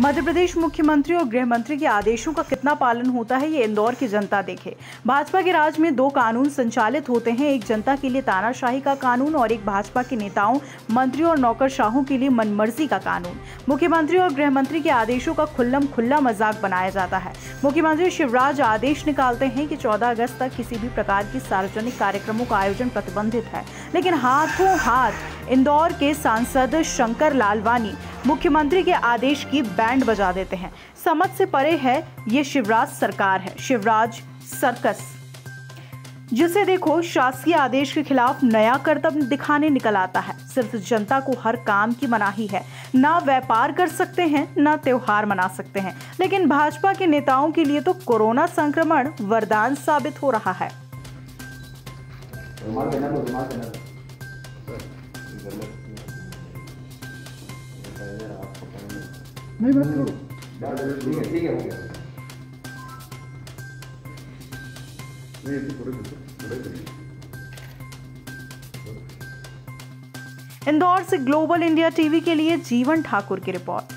मध्य प्रदेश मुख्यमंत्री और गृह मंत्री के आदेशों का कितना पालन होता है, ये इंदौर की जनता देखे। भाजपा के राज में दो कानून संचालित होते हैं, एक जनता के लिए तानाशाही का कानून और एक भाजपा के नेताओं मंत्रियों और नौकरशाहों के लिए मनमर्जी का कानून। मुख्यमंत्री और गृह मंत्री के आदेशों का खुल्लम खुल्ला मज़ाक बनाया जाता है। मुख्यमंत्री शिवराज आदेश निकालते हैं कि 14 अगस्त तक किसी भी प्रकार की सार्वजनिक कार्यक्रमों का आयोजन प्रतिबंधित है। लेकिन हाथों हाथ, इंदौर के सांसद शंकर लालवानी मुख्यमंत्री के आदेश की बैंड बजा देते हैं। समझ से परे है, ये शिवराज सरकार है, शिवराज सर्कस। जिसे देखो, शासकीय आदेश के खिलाफ नया कर्तव्य दिखाने निकल आता है। सिर्फ़ जनता को हर काम की मनाही है। ना व्यापार कर सकते हैं, ना त्योहार मना सकते हैं। लेकिन भाजपा के नेताओं के लिए तो कोरोना संक्रमण वरदान साबित हो रहा है। रुमाल पहना लो रुमाल पहना लो नहीं बात करो ठीक है ठीक है हो गया नहीं तो थोड़े थोड़े करिए इंदौर से ग्लोबल इंडिया टीवी के लिए जीवन ठाकुर की रिपोर्ट।